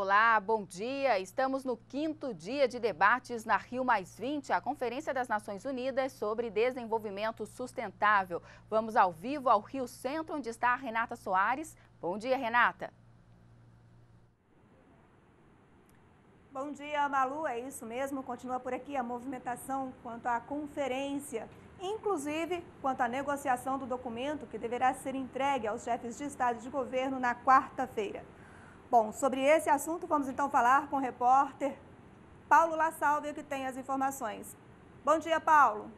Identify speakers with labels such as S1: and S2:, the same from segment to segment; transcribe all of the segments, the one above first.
S1: Olá, bom dia. Estamos no quinto dia de debates na Rio a Conferência das Nações Unidas sobre Desenvolvimento Sustentável. Vamos ao vivo ao Rio Centro, onde está a Renata Soares. Bom dia, Renata.
S2: Bom dia, Malu. É isso mesmo. Continua por aqui a movimentação quanto à conferência, inclusive quanto à negociação do documento que deverá ser entregue aos chefes de Estado e de governo na quarta-feira. Bom, sobre esse assunto, vamos então falar com o repórter Paulo La Salve, que tem as informações. Bom dia, Paulo.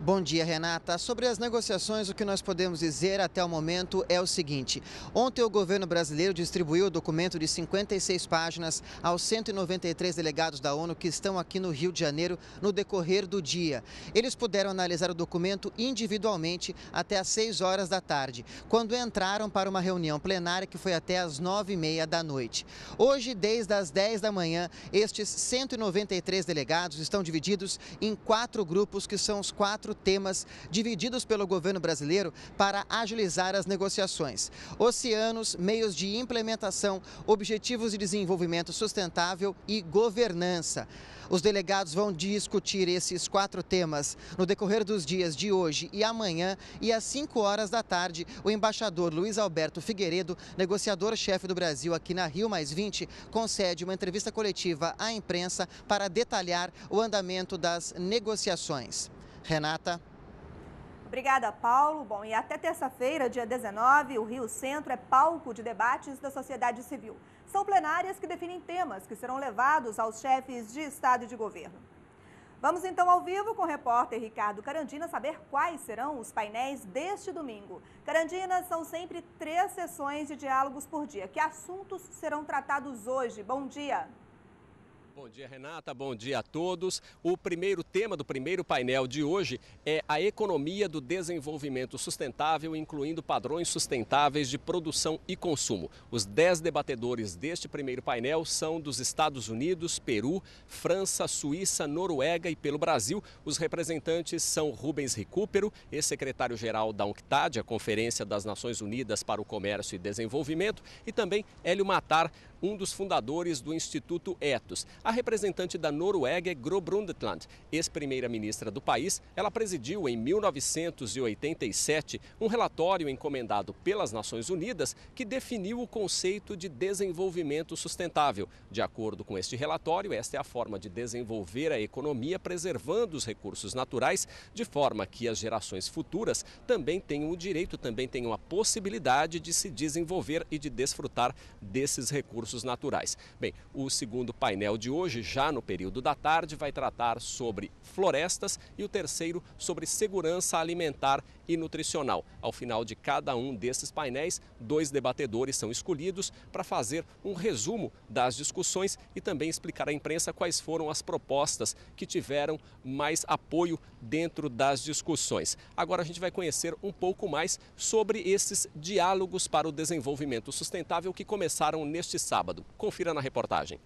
S3: Bom dia, Renata. Sobre as negociações, o que nós podemos dizer até o momento é o seguinte: ontem o governo brasileiro distribuiu o documento de 56 páginas aos 193 delegados da ONU que estão aqui no Rio de Janeiro no decorrer do dia. Eles puderam analisar o documento individualmente até às 6 horas da tarde, quando entraram para uma reunião plenária que foi até às 9 e meia da noite. Hoje, desde as 10 da manhã, estes 193 delegados estão divididos em quatro grupos que são os quatro quatro temas divididos pelo governo brasileiro para agilizar as negociações: oceanos, meios de implementação, objetivos de desenvolvimento sustentável e governança. Os delegados vão discutir esses quatro temas no decorrer dos dias de hoje e amanhã. E às 5 horas da tarde, o embaixador Luiz Alberto Figueiredo, negociador-chefe do Brasil aqui na Rio Mais 20, concede uma entrevista coletiva à imprensa para detalhar o andamento das negociações. Renata.
S2: Obrigada, Paulo. Bom, e até terça-feira, dia 19, o Rio Centro é palco de debates da sociedade civil. São plenárias que definem temas que serão levados aos chefes de Estado e de governo. Vamos então ao vivo com o repórter Ricardo Carandina saber quais serão os painéis deste domingo. Carandina, são sempre três sessões de diálogos por dia. Que assuntos serão tratados hoje? Bom dia.
S4: Bom dia, Renata. Bom dia a todos. O primeiro tema do primeiro painel de hoje é a economia do desenvolvimento sustentável, incluindo padrões sustentáveis de produção e consumo. Os dez debatedores deste primeiro painel são dos Estados Unidos, Peru, França, Suíça, Noruega e pelo Brasil. Os representantes são Rubens Recupero, ex-secretário-geral da UNCTAD, a Conferência das Nações Unidas para o Comércio e Desenvolvimento, e também Hélio Matar, um dos fundadores do Instituto Etos. A representante da Noruega é Gro Brundtland, ex-primeira-ministra do país. Ela presidiu em 1987 um relatório encomendado pelas Nações Unidas que definiu o conceito de desenvolvimento sustentável. De acordo com este relatório, esta é a forma de desenvolver a economia preservando os recursos naturais, de forma que as gerações futuras também tenham o direito, também tenham a possibilidade de se desenvolver e de desfrutar desses recursos naturais. Bem, o segundo painel de hoje, já no período da tarde, vai tratar sobre florestas e o terceiro sobre segurança alimentar e nutricional. Ao final de cada um desses painéis, dois debatedores são escolhidos para fazer um resumo das discussões e também explicar à imprensa quais foram as propostas que tiveram mais apoio dentro das discussões. Agora a gente vai conhecer um pouco mais sobre esses diálogos para o desenvolvimento sustentável que começaram neste sábado. Confira na reportagem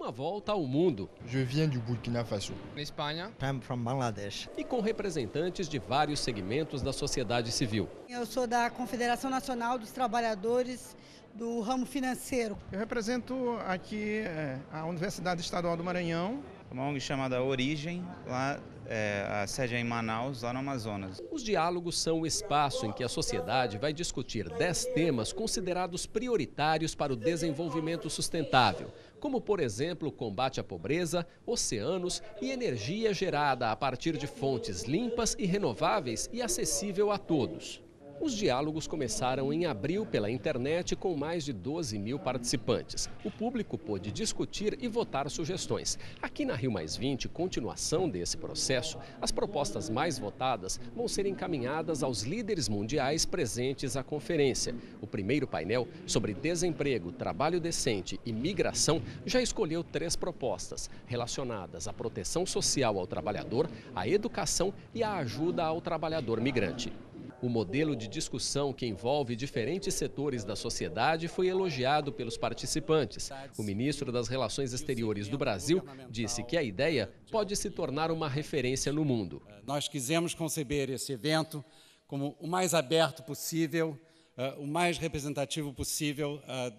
S4: uma volta ao mundo.
S5: Je viens du Burkina Faso.
S6: Espanha.
S7: I'm from Bangladesh.
S4: E com representantes de vários segmentos da sociedade civil.
S8: Eu sou da Confederação Nacional dos Trabalhadores do ramo financeiro.
S9: Eu represento aqui é, a Universidade Estadual do Maranhão.
S10: Uma ONG chamada Origem, lá é, a sede é em Manaus, lá no Amazonas.
S4: Os diálogos são o espaço em que a sociedade vai discutir dez temas considerados prioritários para o desenvolvimento sustentável, como, por exemplo, combate à pobreza, oceanos e energia gerada a partir de fontes limpas e renováveis e acessível a todos. Os diálogos começaram em abril pela internet com mais de 12 mil participantes. O público pôde discutir e votar sugestões. Aqui na Rio Mais 20, continuação desse processo, as propostas mais votadas vão ser encaminhadas aos líderes mundiais presentes à conferência. O primeiro painel sobre desemprego, trabalho decente e migração já escolheu três propostas relacionadas à proteção social ao trabalhador, à educação e à ajuda ao trabalhador migrante. O modelo de discussão que envolve diferentes setores da sociedade foi elogiado pelos participantes. O ministro das Relações Exteriores do Brasil disse que a ideia pode se tornar uma referência no mundo.
S11: Nós quisemos conceber esse evento como o mais aberto possível, uh, o mais representativo possível uh,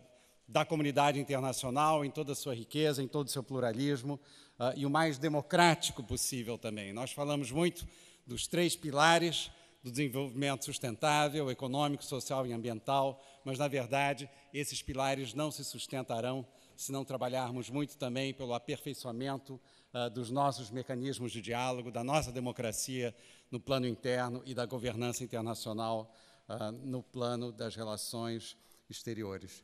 S11: da comunidade internacional em toda a sua riqueza, em todo o seu pluralismo uh, e o mais democrático possível também. Nós falamos muito dos três pilares do desenvolvimento sustentável, econômico, social e ambiental, mas, na verdade, esses pilares não se sustentarão se não trabalharmos muito também pelo aperfeiçoamento uh, dos nossos mecanismos de diálogo, da nossa democracia no plano interno e da governança internacional uh, no plano das relações exteriores.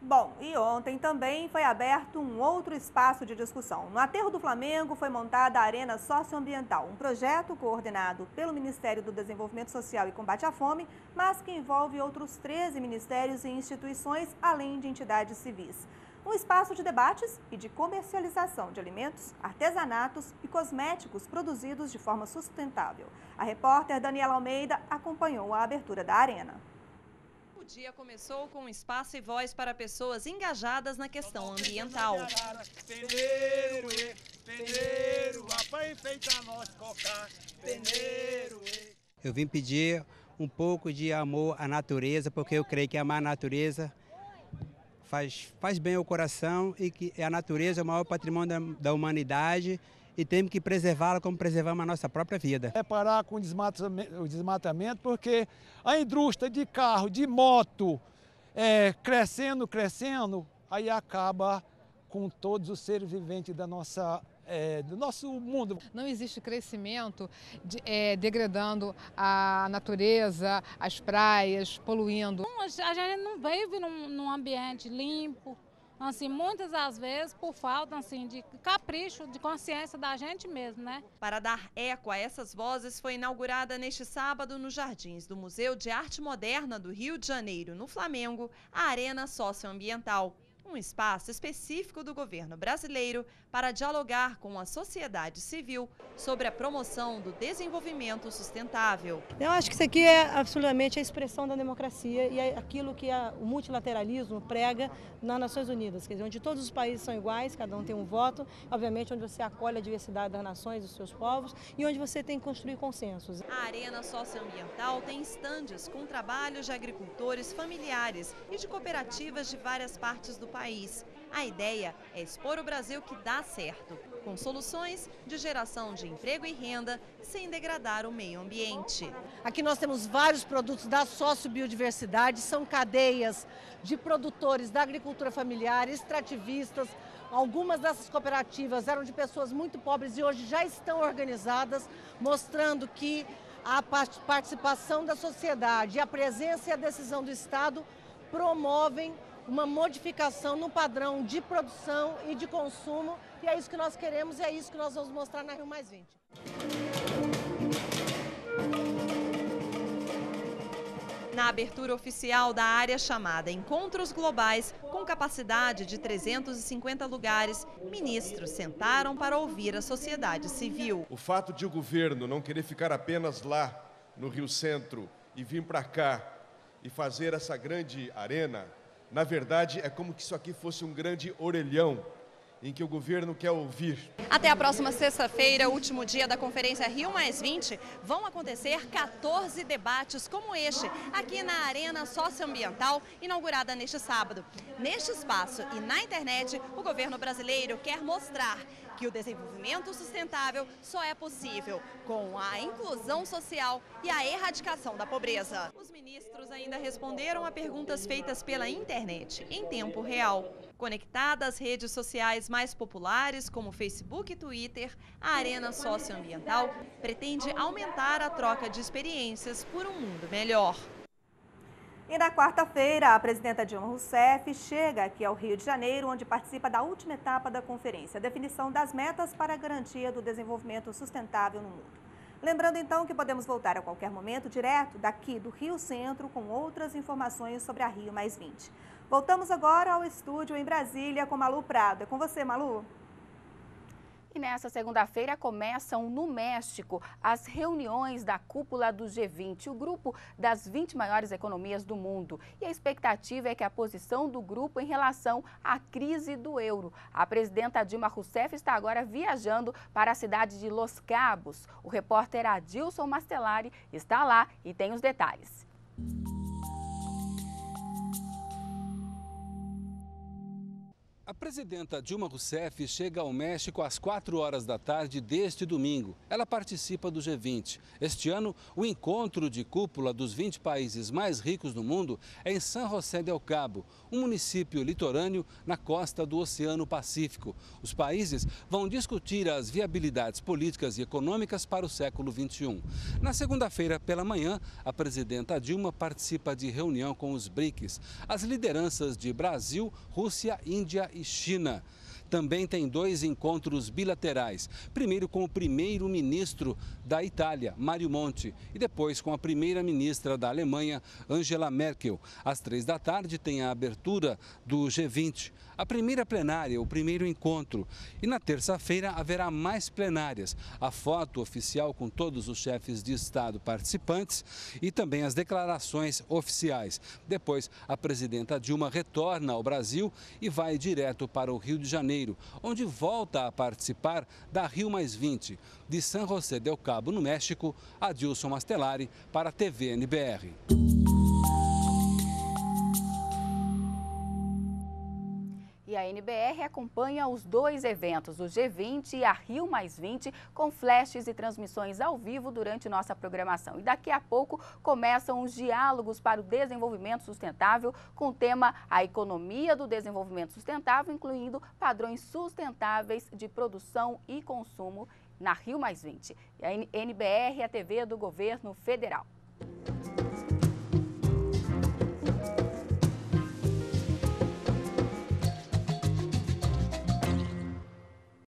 S2: Bom, e ontem também foi aberto um outro espaço de discussão. No Aterro do Flamengo foi montada a Arena Socioambiental, um projeto coordenado pelo Ministério do Desenvolvimento Social e Combate à Fome, mas que envolve outros 13 ministérios e instituições, além de entidades civis. Um espaço de debates e de comercialização de alimentos, artesanatos e cosméticos produzidos de forma sustentável. A repórter Daniela Almeida acompanhou a abertura da arena
S5: dia começou com espaço e voz para pessoas engajadas na questão ambiental.
S6: Eu vim pedir um pouco de amor à natureza, porque eu creio que amar a natureza faz, faz bem ao coração e que a natureza é o maior patrimônio da, da humanidade e temos que preservá-la como preservamos a nossa própria vida.
S7: É parar com o desmatamento, o desmatamento porque a indústria de carro, de moto, é, crescendo, crescendo, aí acaba com todos os seres viventes da nossa é, do nosso mundo.
S12: Não existe crescimento de, é, degradando a natureza, as praias, poluindo.
S13: Não, a gente não vive num, num ambiente limpo, assim, muitas das vezes por falta assim de capricho, de consciência da gente mesmo, né?
S5: Para dar eco a essas vozes, foi inaugurada neste sábado nos jardins do Museu de Arte Moderna do Rio de Janeiro, no Flamengo, a Arena Socioambiental um espaço específico do governo brasileiro para dialogar com a sociedade civil sobre a promoção do desenvolvimento sustentável.
S14: Eu acho que isso aqui é absolutamente a expressão da democracia e é aquilo que a, o multilateralismo prega nas Nações Unidas, quer dizer, onde todos os países são iguais, cada um tem um voto, obviamente onde você acolhe a diversidade das nações, dos seus povos e onde você tem que construir consensos.
S5: A Arena Socioambiental tem estandes com trabalhos de agricultores familiares e de cooperativas de várias partes do país país. A ideia é expor o Brasil que dá certo, com soluções de geração de emprego e renda sem degradar o meio ambiente.
S14: Aqui nós temos vários produtos da sociobiodiversidade, são cadeias de produtores da agricultura familiar, extrativistas. Algumas dessas cooperativas eram de pessoas muito pobres e hoje já estão organizadas, mostrando que a participação da sociedade, a presença e a decisão do Estado promovem uma modificação no padrão de produção e de consumo. E é isso que nós queremos e é isso que nós vamos mostrar na Rio Mais 20.
S5: Na abertura oficial da área chamada Encontros Globais, com capacidade de 350 lugares, ministros sentaram para ouvir a sociedade civil.
S15: O fato de o governo não querer ficar apenas lá no Rio Centro e vir para cá e fazer essa grande arena na verdade, é como que isso aqui fosse um grande orelhão em que o governo quer ouvir.
S5: Até a próxima sexta-feira, último dia da Conferência Rio Mais 20, vão acontecer 14 debates como este, aqui na Arena Socioambiental, inaugurada neste sábado. Neste espaço e na internet, o governo brasileiro quer mostrar que o desenvolvimento sustentável só é possível com a inclusão social e a erradicação da pobreza. Os ministros ainda responderam a perguntas feitas pela internet em tempo real. Conectada às redes sociais mais populares, como Facebook e Twitter, a Arena Socioambiental pretende aumentar a troca de experiências por um mundo melhor.
S2: E na quarta-feira, a presidenta Dilma Rousseff chega aqui ao Rio de Janeiro, onde participa da última etapa da conferência, a definição das metas para a garantia do desenvolvimento sustentável no mundo. Lembrando então que podemos voltar a qualquer momento direto daqui do Rio Centro com outras informações sobre a Rio Mais 20. Voltamos agora ao estúdio em Brasília com Malu Prado. É com você, Malu.
S1: E nessa segunda-feira começam no México as reuniões da cúpula do G20, o grupo das 20 maiores economias do mundo. E a expectativa é que a posição do grupo em relação à crise do euro. A presidenta Dilma Rousseff está agora viajando para a cidade de Los Cabos. O repórter Adilson Mastelari está lá e tem os detalhes.
S16: A presidenta Dilma Rousseff chega ao México às 4 horas da tarde deste domingo. Ela participa do G20. Este ano, o encontro de cúpula dos 20 países mais ricos do mundo é em San José del Cabo, um município litorâneo na costa do Oceano Pacífico. Os países vão discutir as viabilidades políticas e econômicas para o século XXI. Na segunda-feira, pela manhã, a presidenta Dilma participa de reunião com os BRICS, as lideranças de Brasil, Rússia, Índia e China também tem dois encontros bilaterais. Primeiro com o primeiro-ministro da Itália, Mário Monti, e depois com a primeira-ministra da Alemanha, Angela Merkel. Às três da tarde tem a abertura do G20 a primeira plenária, o primeiro encontro. E na terça-feira haverá mais plenárias. A foto oficial com todos os chefes de Estado participantes e também as declarações oficiais. Depois, a presidenta Dilma retorna ao Brasil e vai direto para o Rio de Janeiro, onde volta a participar da Rio Mais 20. De San José del Cabo, no México, Adilson Mastelari para a TV NBR.
S1: NBR acompanha os dois eventos, o G20 e a Rio Mais 20, com flashes e transmissões ao vivo durante nossa programação. E daqui a pouco começam os diálogos para o desenvolvimento sustentável, com o tema A Economia do Desenvolvimento Sustentável, incluindo padrões sustentáveis de produção e consumo na Rio Mais 20. E a NBR é a TV do governo federal.